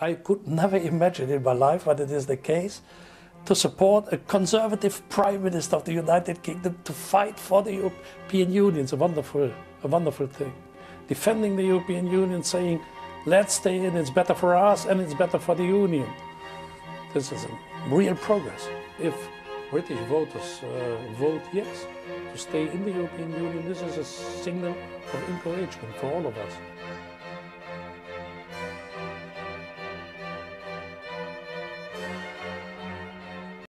I could never imagine in my life, but it is the case, to support a conservative prime minister of the United Kingdom to fight for the European Union. It's a wonderful, a wonderful thing. Defending the European Union, saying, let's stay in, it's better for us and it's better for the Union. This is a real progress. If British voters uh, vote yes to stay in the European Union, this is a signal of encouragement for all of us.